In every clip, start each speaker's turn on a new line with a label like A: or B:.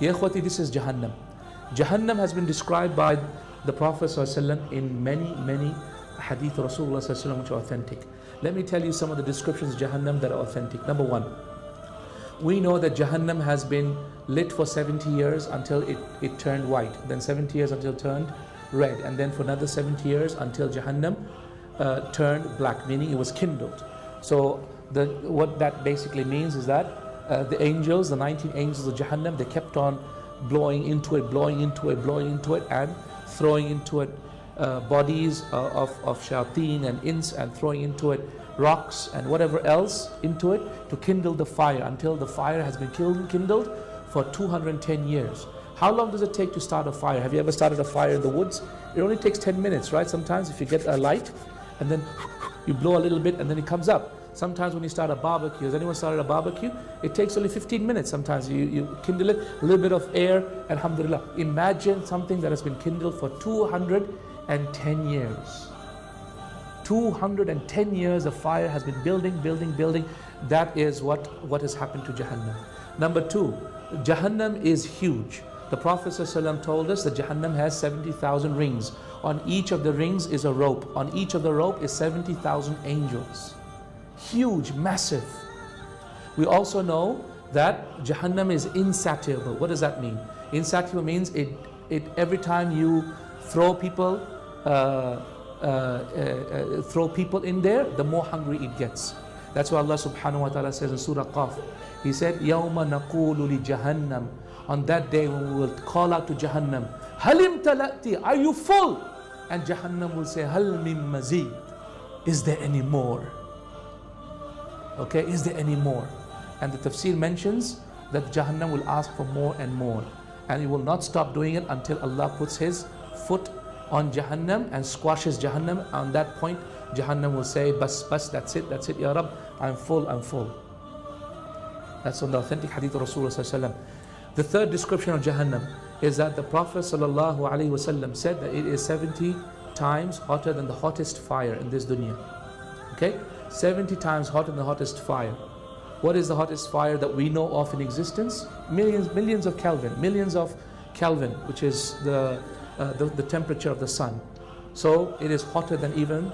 A: Ya this is Jahannam. Jahannam has been described by the Prophet ﷺ in many, many hadith Rasulullah ﷺ which are authentic. Let me tell you some of the descriptions of Jahannam that are authentic. Number one, we know that Jahannam has been lit for 70 years until it, it turned white, then 70 years until it turned red, and then for another 70 years until Jahannam uh, turned black, meaning it was kindled. So the, what that basically means is that uh, the angels, the 19 angels of Jahannam, they kept on blowing into it, blowing into it, blowing into it, and throwing into it uh, bodies uh, of, of shayateen and ins, and throwing into it rocks and whatever else into it to kindle the fire until the fire has been kindled for 210 years. How long does it take to start a fire? Have you ever started a fire in the woods? It only takes 10 minutes, right? Sometimes if you get a light and then you blow a little bit and then it comes up. Sometimes when you start a barbecue, has anyone started a barbecue? It takes only 15 minutes sometimes. You, you kindle it, a little bit of air, alhamdulillah. Imagine something that has been kindled for 210 years. 210 years of fire has been building, building, building. That is what, what has happened to Jahannam. Number two, Jahannam is huge. The Prophet ﷺ told us that Jahannam has 70,000 rings. On each of the rings is a rope. On each of the rope is 70,000 angels. Huge, massive. We also know that Jahannam is insatiable. What does that mean? Insatiable means it, it every time you throw people, uh, uh, uh, throw people in there, the more hungry it gets. That's why Allah subhanahu wa ta'ala says in Surah Qaf, He said, يَوْمَ نَقُولُ لِجَهَنَّمْ On that day when we will call out to Jahannam, Halim talati, are you full? And Jahannam will say, Hal min mazid. Is there any more? Okay, is there any more? And the tafsir mentions that Jahannam will ask for more and more. And it will not stop doing it until Allah puts his foot on Jahannam and squashes Jahannam. On that point, Jahannam will say, Bas, bas, that's it, that's it, Ya Rab, I'm full, I'm full. That's on the authentic hadith of Rasulullah. The third description of Jahannam is that the Prophet said that it is 70 times hotter than the hottest fire in this dunya. Okay? 70 times hotter than the hottest fire. What is the hottest fire that we know of in existence? Millions, millions of Kelvin, millions of Kelvin, which is the, uh, the, the temperature of the sun. So it is hotter than even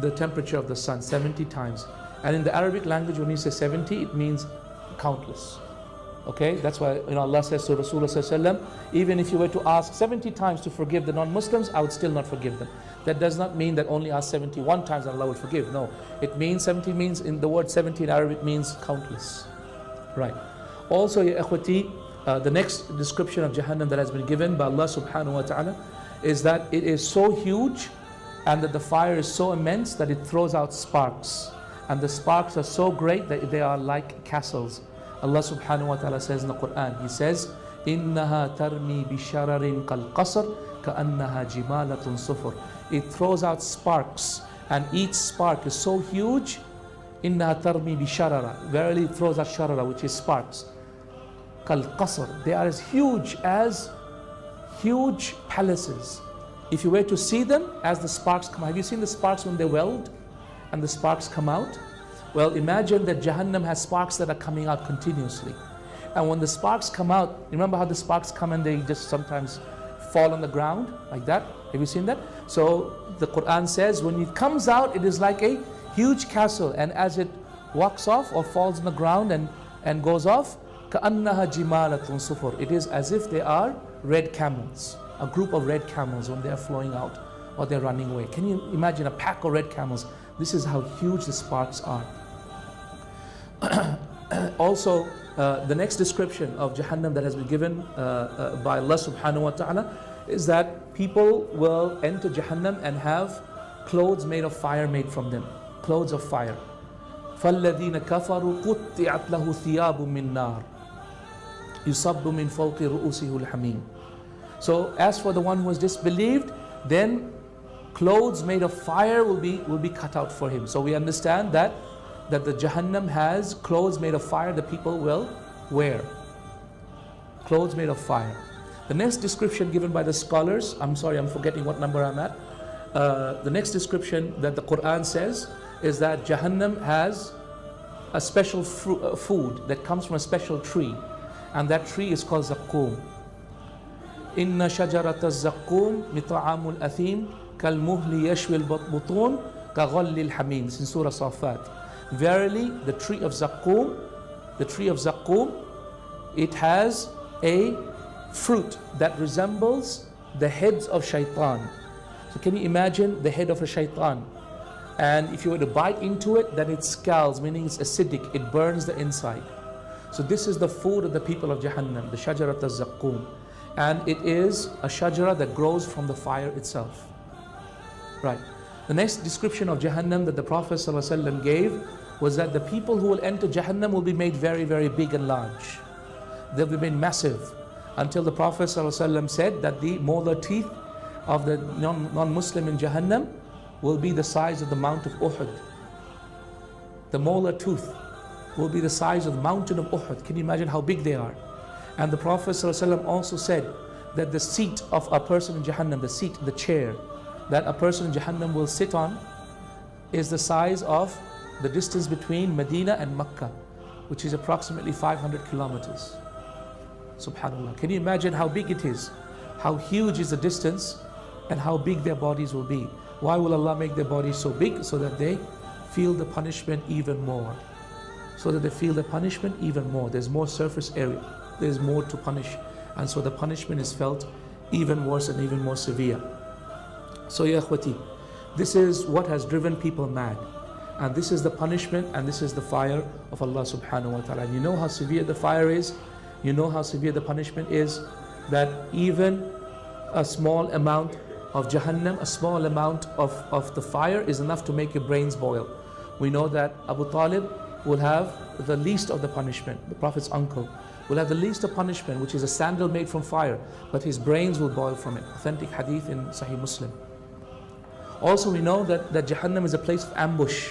A: the temperature of the sun, 70 times. And in the Arabic language, when you say 70, it means countless. Okay, that's why you know Allah says to Rasulullah even if you were to ask 70 times to forgive the non-Muslims, I would still not forgive them. That does not mean that only ask 71 times and Allah will forgive. No, it means 70 means in the word 70 in Arabic means countless. Right. Also, ya ikhwati, uh, the next description of Jahannam that has been given by Allah subhanahu wa ta'ala is that it is so huge and that the fire is so immense that it throws out sparks. And the sparks are so great that they are like castles. Allah subhanahu wa ta'ala says in the Quran, He says, إِنَّهَا تَرْمِي بِشَرَرٍ كَالْقَصْرِ كَأَنَّهَا جِمَالَةٌ صُفُرٍ It throws out sparks, and each spark is so huge, إِنَّهَا تَرْمِي بِشَرَرَ Verily it throws out sharara, which is sparks. كَالْقَصْرِ They are as huge as huge palaces. If you were to see them as the sparks come, have you seen the sparks when they weld and the sparks come out? Well, imagine that Jahannam has sparks that are coming out continuously. And when the sparks come out, remember how the sparks come and they just sometimes fall on the ground like that? Have you seen that? So the Quran says when it comes out, it is like a huge castle. And as it walks off or falls on the ground and, and goes off, كَأَنَّهَا جِمَالَةٌ سُفُرٌ It is as if they are red camels, a group of red camels when they are flowing out or they're running away. Can you imagine a pack of red camels? This is how huge the sparks are. also, uh, the next description of Jahannam that has been given uh, uh, by Allah subhanahu wa ta'ala is that people will enter Jahannam and have clothes made of fire made from them. Clothes of fire. فَالَّذِينَ كَفَرُوا قُطِّعَتْ لَهُ ثِيَابٌ مِّن نَارٍ يُصَبُّ مِنْ فَوْقِ رُؤُسِهُ الْحَمِيمِ So as for the one who has disbelieved, then clothes made of fire will be, will be cut out for him. So we understand that that the Jahannam has clothes made of fire that people will wear. Clothes made of fire. The next description given by the scholars, I'm sorry, I'm forgetting what number I'm at. Uh, the next description that the Quran says is that Jahannam has a special uh, food that comes from a special tree. And that tree is called Zaqqum. Inna shajarat zaqqum mita'amul athim kalmuhli yashwi al-butun kaghalli al-hamim. This is in Surah Safat. Verily, the tree of Zaqqum, the tree of Zaqqum, it has a fruit that resembles the heads of shaitan. So can you imagine the head of a shaitan? And if you were to bite into it, then it scalds, meaning it's acidic, it burns the inside. So this is the food of the people of Jahannam, the shajarat al-zaqqum. And it is a shajara that grows from the fire itself. Right. The next description of Jahannam that the Prophet ﷺ gave was that the people who will enter Jahannam will be made very, very big and large. They'll be made massive until the Prophet ﷺ said that the molar teeth of the non-Muslim in Jahannam will be the size of the Mount of Uhud. The molar tooth will be the size of the mountain of Uhud. Can you imagine how big they are? And the Prophet ﷺ also said that the seat of a person in Jahannam, the seat, the chair that a person in Jahannam will sit on is the size of the distance between Medina and Mecca, which is approximately 500 kilometers. Subhanallah. Can you imagine how big it is? How huge is the distance and how big their bodies will be? Why will Allah make their bodies so big? So that they feel the punishment even more. So that they feel the punishment even more. There's more surface area. There's more to punish. And so the punishment is felt even worse and even more severe. So, Ya this is what has driven people mad. And this is the punishment and this is the fire of Allah subhanahu wa ta'ala. And you know how severe the fire is? You know how severe the punishment is? That even a small amount of Jahannam, a small amount of, of the fire is enough to make your brains boil. We know that Abu Talib will have the least of the punishment, the Prophet's uncle will have the least of punishment, which is a sandal made from fire, but his brains will boil from it. Authentic hadith in Sahih Muslim. Also, we know that, that Jahannam is a place of ambush.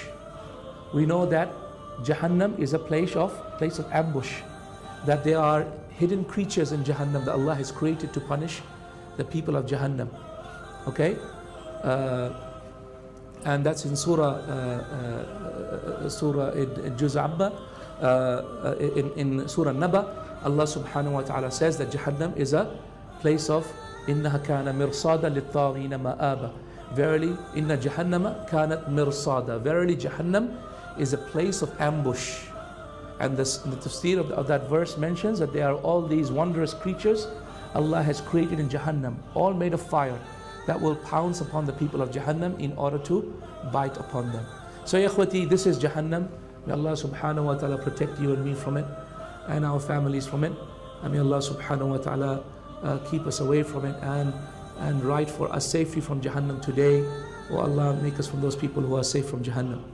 A: We know that Jahannam is a place of place of ambush. That there are hidden creatures in Jahannam that Allah has created to punish the people of Jahannam. Okay? Uh, and that's in Surah uh, uh, Surah in Juz Amma, uh, uh, in, in Surah Naba, Allah subhanahu wa ta'ala says that Jahannam is a place of إنها كان مرصادا للطاغين مآبا Verily, inna Jahannama kanat mirsada. Verily, Jahannam is a place of ambush. And this, the tafsir of, of that verse mentions that there are all these wondrous creatures Allah has created in Jahannam, all made of fire, that will pounce upon the people of Jahannam in order to bite upon them. So, Yakhwati, this is Jahannam. May Allah subhanahu wa ta'ala protect you and me from it, and our families from it. And may Allah subhanahu wa ta'ala uh, keep us away from it and and write for us safely from Jahannam today. O oh Allah, make us from those people who are safe from Jahannam.